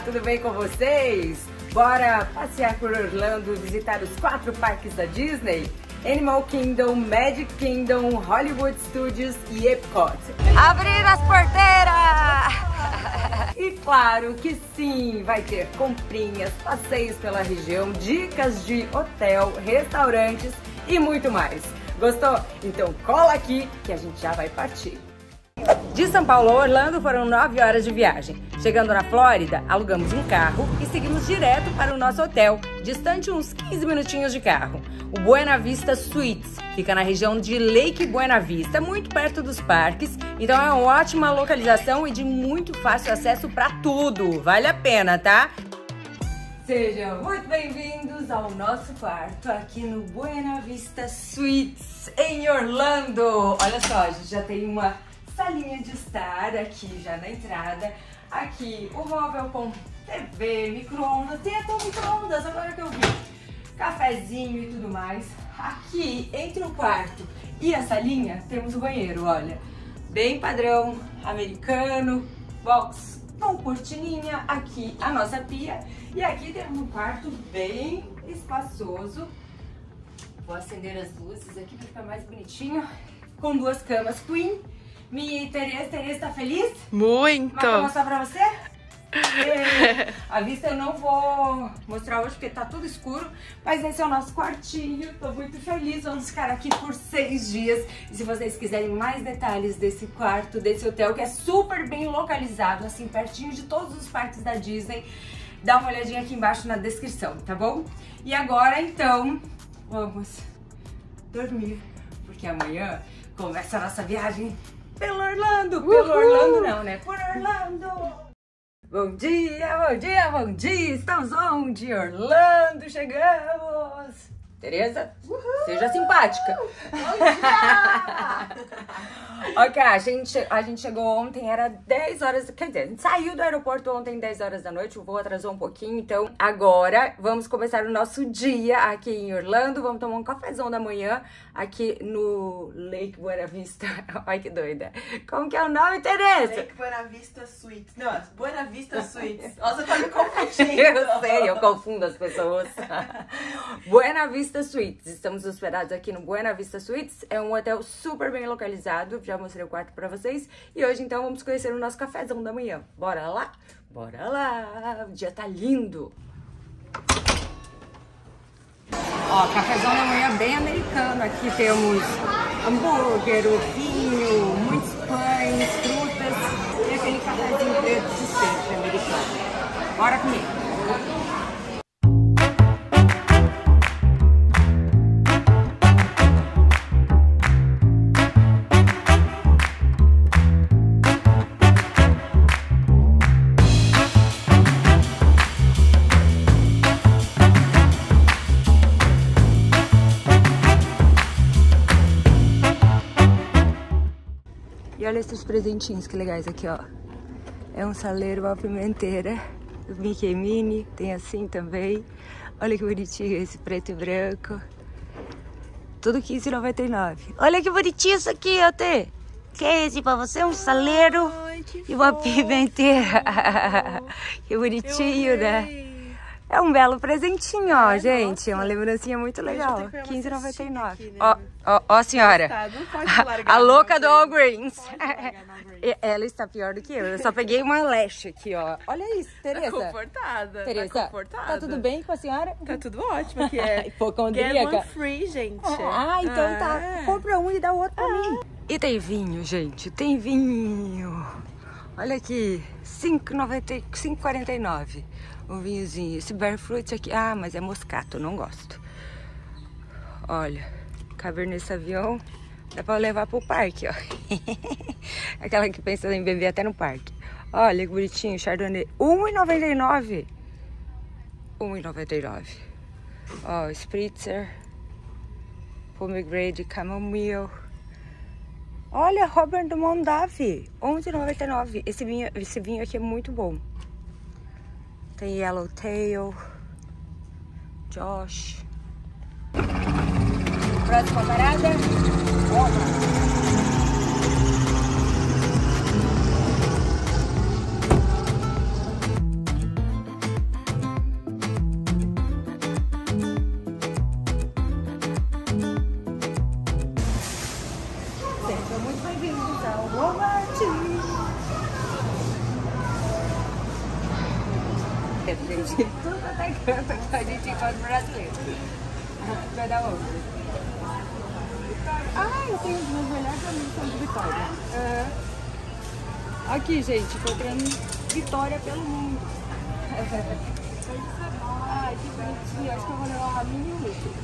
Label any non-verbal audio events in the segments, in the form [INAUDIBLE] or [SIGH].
Tudo bem com vocês? Bora passear por Orlando, visitar os quatro parques da Disney? Animal Kingdom, Magic Kingdom, Hollywood Studios e Epcot. Abrir as porteiras! E claro que sim, vai ter comprinhas, passeios pela região, dicas de hotel, restaurantes e muito mais. Gostou? Então cola aqui que a gente já vai partir. De São Paulo a Orlando foram 9 horas de viagem. Chegando na Flórida, alugamos um carro e seguimos direto para o nosso hotel, distante uns 15 minutinhos de carro. O Buena Vista Suites fica na região de Lake Buena Vista, muito perto dos parques, então é uma ótima localização e de muito fácil acesso para tudo. Vale a pena, tá? Sejam muito bem-vindos ao nosso quarto aqui no Buena Vista Suites em Orlando. Olha só, a gente já tem uma salinha de estar aqui já na entrada. Aqui o móvel com TV, micro-ondas, tem até micro-ondas agora que eu vi. Cafezinho e tudo mais. Aqui, entre o quarto e a salinha, temos o banheiro, olha. Bem padrão, americano, box com cortininha. Aqui a nossa pia. E aqui temos um quarto bem espaçoso. Vou acender as luzes aqui para ficar mais bonitinho. Com duas camas queen minha Tereza, Tereza tá feliz? Muito! Mas vou mostrar pra você? É, a vista eu não vou mostrar hoje porque tá tudo escuro, mas esse é o nosso quartinho. Tô muito feliz, vamos ficar aqui por seis dias. E se vocês quiserem mais detalhes desse quarto, desse hotel, que é super bem localizado, assim, pertinho de todos os parques da Disney, dá uma olhadinha aqui embaixo na descrição, tá bom? E agora, então, vamos dormir, porque amanhã começa a nossa viagem pelo Orlando, pelo Uhul. Orlando não, né? Por Orlando. Bom dia, bom dia, bom dia. Estamos onde? Orlando, chegamos. Tereza, Uhul. seja simpática. ok, a gente, a gente chegou ontem, era 10 horas, quer dizer, a gente saiu do aeroporto ontem 10 horas da noite, o voo atrasou um pouquinho, então agora vamos começar o nosso dia aqui em Orlando, vamos tomar um cafezão da manhã aqui no Lake Buena Vista. [LAUGHS] Ai, que doida. Como que é o nome, Tereza? Lake Buena Vista Suites. Não, Buena Vista Suites. Nossa, tá me confundindo. [LAUGHS] eu sei, eu confundo as pessoas. [LAUGHS] Buena Vista Suites. Estamos hospedados aqui no Buena Vista Suites. É um hotel super bem localizado. Já mostrei o quarto pra vocês. E hoje, então, vamos conhecer o nosso cafezão da manhã. Bora lá? Bora lá! O dia tá lindo! Ó, cafezão da manhã bem americano. Aqui temos hambúrguer, vinho, muitos pães, frutas e aquele cafezinho preto de sempre americano. Bora comigo! Esses presentinhos que legais aqui, ó. É um saleiro, uma pimenteira, do Mickey Mini, tem assim também. Olha que bonitinho esse preto e branco. Tudo 15,99. Olha que bonitinho isso aqui, ó, Tê. Que é esse pra você? Um saleiro Ai, e uma pimenteira. [LAUGHS] que bonitinho, né? É um belo presentinho, ó, é, gente. Nossa. É uma lembrancinha muito legal. R$15,99. Né? Ó, ó, ó, senhora. A, [LAUGHS] a louca do All Greens. [LAUGHS] Ela está pior do que eu. Eu só peguei uma leste aqui, ó. Olha isso, Tereza. Tá confortada. Tereza, tá. Tá tudo bem com a senhora? Tá tudo ótimo aqui. É [LAUGHS] Hipocondríaca. Get free, gente. Ah, então tá. ah. tá. Compra um e dá o outro pra ah. mim. E tem vinho, gente. Tem vinho. Olha aqui. R$5,49 um vinhozinho. Esse Barefruit aqui, ah, mas é moscato, não gosto. Olha, Cabernet Sauvignon, dá pra levar pro parque, ó. [LAUGHS] Aquela que pensa em beber até no parque. Olha que bonitinho, Chardonnay, R$1,99. R$1,99. Ó, Spritzer, Pomegranate, Camomile. Olha, Robert do Mondavi, R$11,99. Esse vinho, esse vinho aqui é muito bom. Tem Yellowtail, Josh. Próxima parada, Roma. Vai dar. Ah, eu tenho os meus melhores amigos de Vitória. É. Aqui, gente, encontrando Vitória pelo mundo. [LAUGHS]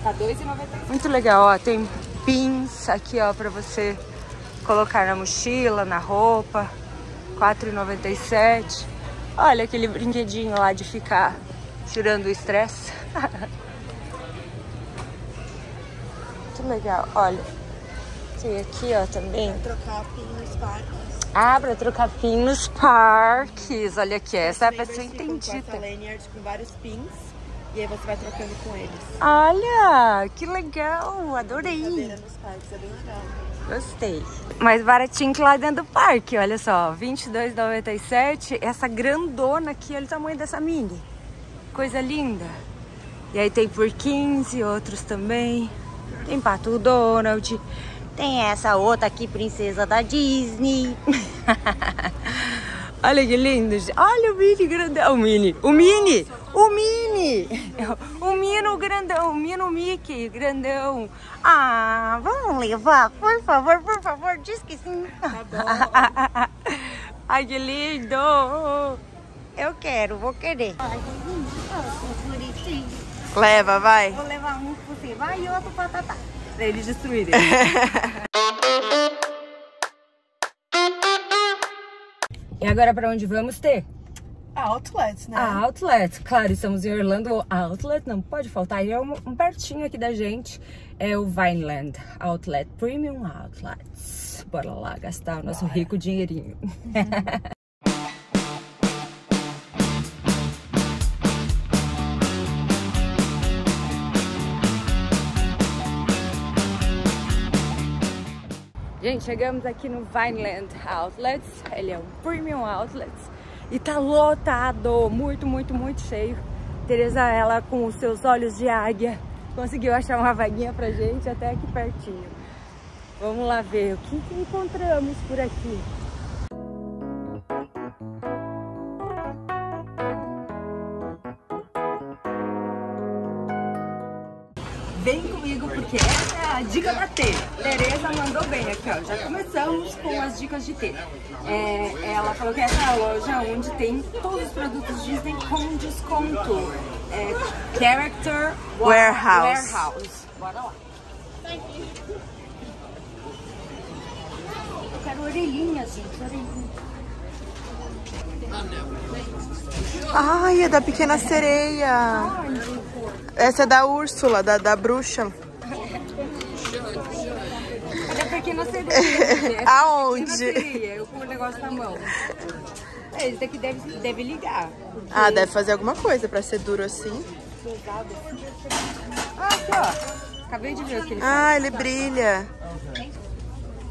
Tá R$2,90. Muito legal, ó. Tem pins aqui, ó, pra você colocar na mochila, na roupa. R$4,97. Olha aquele brinquedinho lá de ficar tirando o estresse. [LAUGHS] Muito legal, olha. Tem aqui, ó, também. Trocar pin nos parques. Ah, pra trocar pin nos parques. Olha aqui, essa é a pessoa Com essa entendida. lanyard com vários pins. E aí você vai trocando com eles. Olha, que legal. Adorei. Nos parques, é bem legal. Gostei. Mais baratinho que lá dentro do parque, olha só. R$ 22,97. Essa grandona aqui, olha o tamanho dessa mini. Coisa linda. E aí tem por 15, outros também. Tem Pato Donald. Tem essa outra aqui, princesa da Disney. [LAUGHS] Olha que lindo. Olha o mini grandão. O mini. O mini. O mini. [LAUGHS] O mino grandão. O mino Mickey grandão. Ah, vamos levar, por favor, por favor. Diz que sim. Tá bom. [LAUGHS] Ai, que lindo. Eu quero, vou querer. Leva, vai. Vou levar um pra você, vai e outro pra Tatá. Pra eles destruírem. [LAUGHS] e agora pra onde vamos ter? Outlets, né? A Outlet. Claro, estamos em Orlando. A Outlet não pode faltar. E é um, um pertinho aqui da gente. É o Vineland Outlet. Premium Outlets. Bora lá gastar o nosso rico dinheirinho. [LAUGHS] Gente, chegamos aqui no Vineland Outlets. Ele é um Premium Outlets e tá lotado, muito, muito, muito cheio. Tereza, ela com os seus olhos de águia, conseguiu achar uma vaguinha pra gente até aqui pertinho. Vamos lá ver o que, que encontramos por aqui. A dica da T. Tereza mandou bem aqui, ó. Já começamos com as dicas de T. É, ela falou que essa é a loja onde tem todos os produtos Disney com desconto. É, Character Warehouse. Warehouse. Bora lá. Eu quero orelhinha, gente, orelhinha. Ai, é da Pequena Sereia. Essa é da Úrsula, da, da bruxa. Cadê a pequena sereia? gente? [LAUGHS] Essa Aonde? Eu com o negócio na mão. É, Esse daqui deve, deve ligar. porque- Ah, deve fazer alguma coisa pra ser duro assim. Ah, aqui, ó. Acabei de ver o que ele faz. Ah, ele brilha.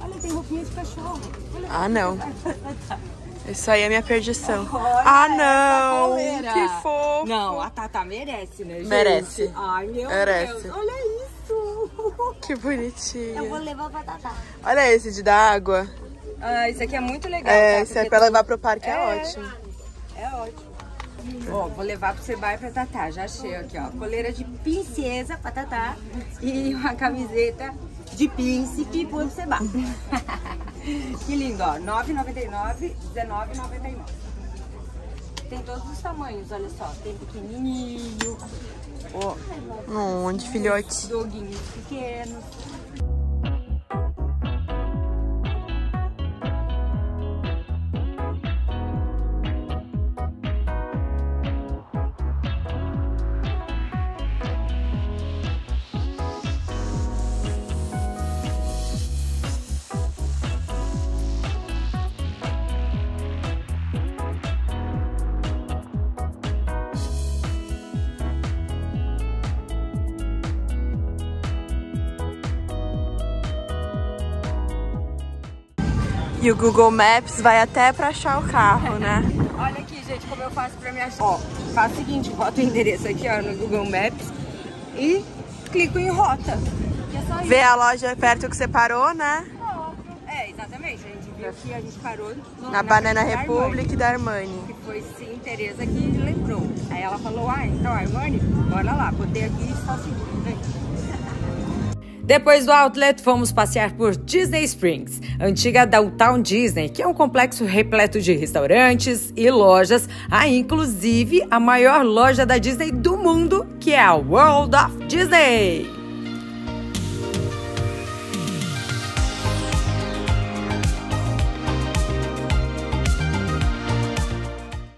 Olha, tem roupinha de cachorro. Olha. Ah, não. [LAUGHS] Isso aí é minha perdição. Olha Ah, não. Que fofo. Não, a Tata merece, né, gente? Merece. Ai, meu Merece. Deus. Olha. Que Eu vou bonitinho. levar pra Tatá. Olha esse de dar água. Ah, isso aqui é muito legal. É, tá? esse é pra levar pro parque, é, É. ótimo. É ótimo. Ó, vou levar pro Seba e pra Tatá. Já achei aqui, ó. Coleira de princesa pra Tatá e uma camiseta de príncipe pro Seba. [LAUGHS] que lindo, ó. R$ 9,99, R$19,99. Tem todos os tamanhos, olha só. Tem pequenininho, ó, Onde, filhote? doguinhos pequenos. E o Google Maps vai até pra achar o carro, né? [LAUGHS] Olha aqui, gente, como eu faço pra me achar. Ó, faço o seguinte, boto o endereço aqui, ó, no Google Maps e clico em rota. E é. Vê a loja perto que você parou, né? É, exatamente. A gente viu que a gente parou no, Na Banana da Republic da Armani. Que foi sim Tereza que lembrou. Aí ela falou, ah, então Armani, bora lá, botei aqui só seguir. Vem. Depois do outlet, fomos passear por Disney Springs, antiga Downtown Disney, que é um complexo repleto de restaurantes e lojas. Há inclusive a maior loja da Disney do mundo, que é a World of Disney.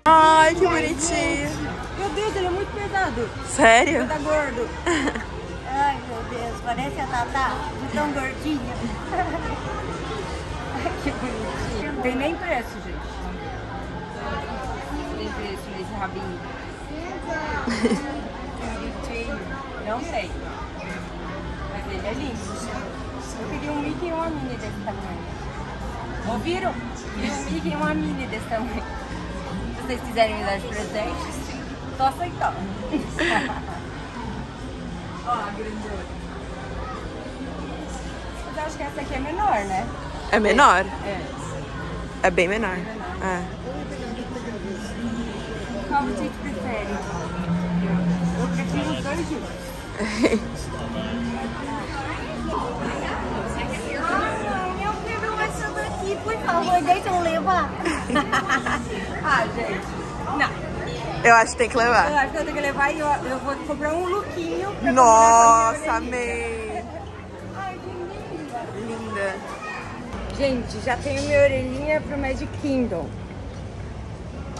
Ai, que bonitinho. Meu Deus, ele é muito pesado. Sério? Tá gordo. [LAUGHS] Meu Deus, parece a Tatá, de tão gordinha. [LAUGHS] que bonitinho. Tem nem preço, gente. Tem preço nesse rabinho. Bonitinho. Não sei. Mas ele é lindo. Eu queria um Mickey e uma Minnie desse tamanho. Ouviram? Queria um Mickey e uma Minnie desse tamanho. Se vocês quiserem me dar de presente, tô aceitando. [LAUGHS] Ó, a grandona. Mas eu acho que essa aqui é menor, né? É menor? É. É bem menor. É. Qual você prefere? Eu prefiro os dois juntos. [LAUGHS] Por favor, deixa eu levar. [LAUGHS] Ah, gente. Não. Eu acho que tem que Eu levar. acho que eu tenho que levar e eu, eu vou comprar um lookinho pra Nossa, amei. Ai, que linda. Linda. Gente, já tenho minha orelhinha pro Magic Kingdom.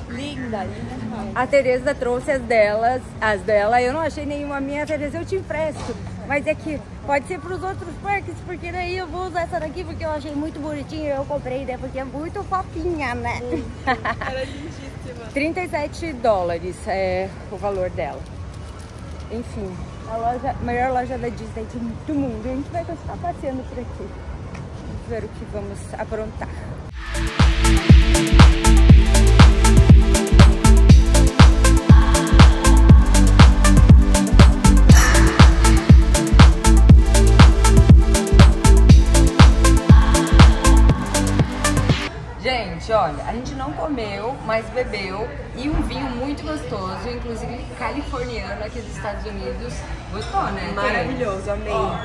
Linda, linda. A Tereza trouxe as delas, as dela. Eu não achei nenhuma minha, Tereza, eu te empresto. Mas é que pode ser pros outros parques, porque daí eu vou usar essa daqui porque eu achei muito bonitinha. Eu comprei, né? Porque é muito fofinha, né? [LAUGHS] 37 dólares é o valor dela. Enfim, a loja, maior loja da Disney do, do mundo. A gente vai continuar passeando por aqui. Vamos ver o que vamos aprontar. Não comeu, mas bebeu e um vinho muito gostoso, inclusive californiano aqui dos Estados Unidos. Gostou, né? Maravilhoso, amei. Ó,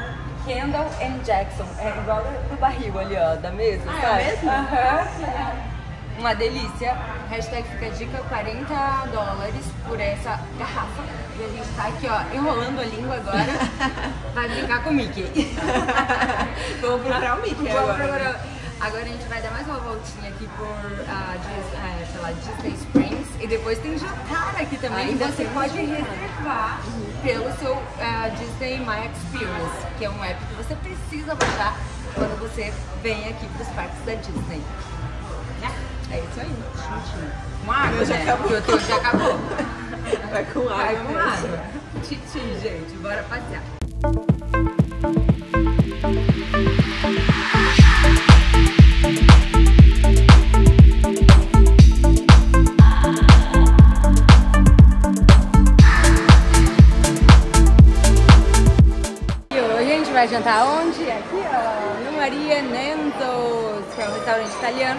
Kendall and Jackson. É igual do barril ali, ó, da mesa, Ah, é sabe? mesmo? Aham. Uma delícia. Hashtag fica a dica, 40 dólares por essa garrafa. E a gente tá aqui, ó, enrolando a língua agora. [LAUGHS] vai brincar com o Mickey. Vou procurar o Mickey Vamos agora. agora. Agora a gente vai dar mais uma voltinha aqui por, ah, Dis- ah, sei lá, Disney Springs. E depois tem jantar aqui também. Ainda você pode reservar pelo seu ah, Disney My Experience, que é um app que você precisa baixar quando você vem aqui para os parques da Disney. Né? É isso aí. Tintim. Com água, já né? acabou. Porque o teu já acabou. Vai com água. Vai com água. Titi, gente. Bora passear.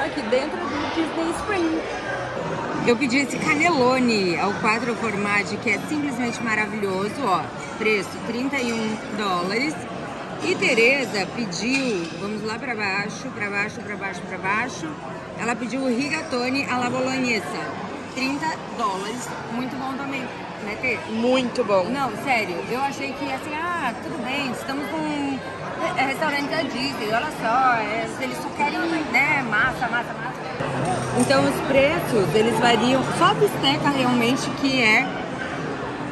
Aqui dentro do Disney Spring. Eu pedi esse canelone ao quadro formaggi, que é simplesmente maravilhoso, ó. Preço 31 dólares. E Tereza pediu, vamos lá pra baixo, pra baixo, pra baixo, pra baixo. Ela pediu o rigatone alla bolognesa, 30 dólares. Muito bom também, né? Muito bom. Não, sério, eu achei que assim, ah, tudo bem, estamos com é, restaurante da Disney, olha só, é, eles só querem, né, massa, massa, massa. Então os preços, eles variam, só a bisteca realmente que é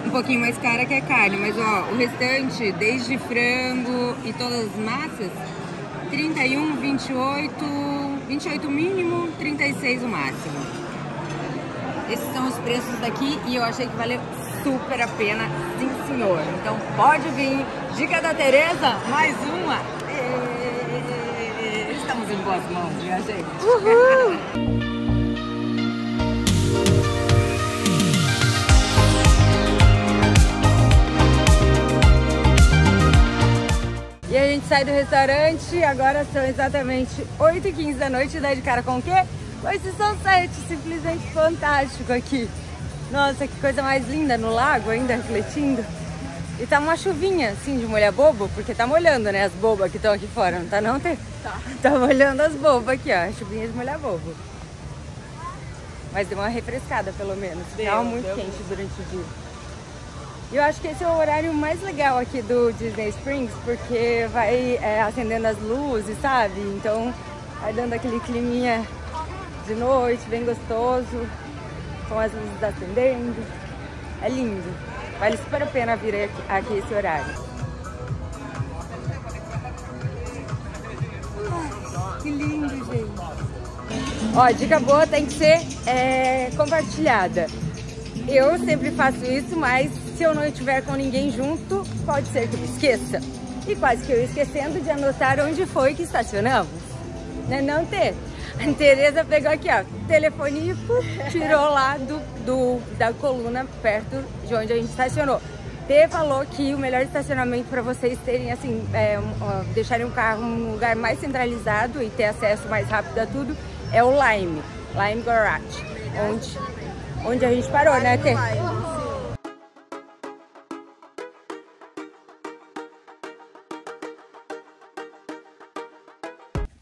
um pouquinho mais cara que a carne, mas ó, o restante, desde frango e todas as massas, 31, 28, 28 mínimo, 36 o máximo. Esses são os preços daqui e eu achei que valeu super a pena, sim senhor. Então pode vir. Dica da Tereza, mais uma. E- Estamos em boas mãos, minha gente. [LAUGHS] E a gente gente sai do restaurante, agora são exatamente 8h15 da noite, e dá de cara com o quê? Com esse sunset simplesmente fantástico aqui. Nossa, que coisa mais linda no lago ainda refletindo. E tá uma chuvinha, assim, de molhar bobo, porque tá molhando, né, as bobas que estão aqui fora, não tá não, Tê? Tá. Tá molhando as bobas aqui, ó, chuvinha de molhar bobo. Mas deu uma refrescada, pelo menos. Deu, Tava muito quente muito. durante o dia. E eu acho que esse é o horário mais legal aqui do Disney Springs, porque vai é, acendendo as luzes, sabe? Então vai dando aquele climinha de noite, bem gostoso, com as luzes acendendo. É lindo. Vale super a pena vir aqui, aqui esse horário. Que lindo, gente. Ó, dica boa tem que ser é, compartilhada. Eu sempre faço isso, mas se eu não estiver com ninguém junto, pode ser que eu esqueça. E quase que eu esquecendo de anotar onde foi que estacionamos. Né não ter? A Tereza pegou aqui, ó, telefoninho, tirou lá do, do, da coluna perto de onde a gente estacionou. T falou que o melhor estacionamento para vocês terem, assim, é, um, deixarem o carro num lugar mais centralizado e ter acesso mais rápido a tudo é o Lime, Lime Garage, onde, onde a gente parou, né, T?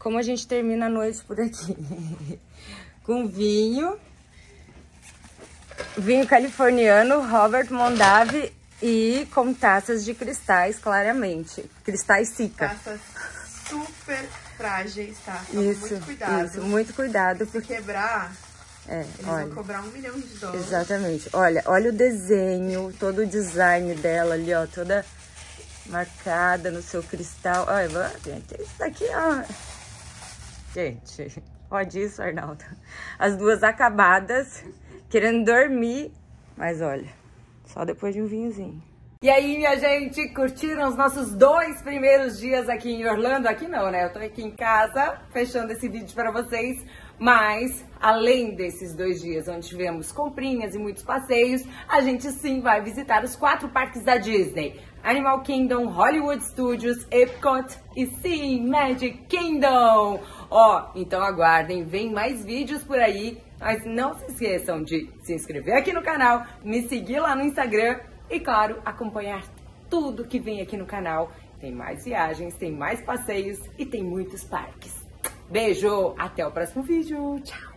Como a gente termina a noite por aqui. [LAUGHS] Com vinho, vinho californiano, Robert Mondavi e com taças de cristais, claramente. Cristais Sica. Taças super frágeis, tá? isso, muito cuidado. Isso, muito cuidado. Se quebrar, é, Eles olha, vão cobrar um milhão de dólares. Exatamente. Olha, olha o desenho, todo o design dela ali, ó, toda marcada no seu cristal. Olha, gente, isso daqui, ó, Gente, [LAUGHS] pode isso, Arnaldo. As duas acabadas, querendo dormir. Mas olha, só depois de um vinhozinho. E aí, minha gente, curtiram os nossos dois primeiros dias aqui em Orlando? Aqui não, né? Eu tô aqui em casa, fechando esse vídeo para vocês. Mas, além desses dois dias onde tivemos comprinhas e muitos passeios, a gente sim vai visitar os quatro parques da Disney. Animal Kingdom, Hollywood Studios, Epcot e sim, Magic Kingdom. Ó, então aguardem, vem mais vídeos por aí. Mas não se esqueçam de se inscrever aqui no canal, me seguir lá no Instagram e, claro, acompanhar tudo que vem aqui no canal. Tem mais viagens, tem mais passeios e tem muitos parques. Beijo, até o próximo vídeo. Tchau.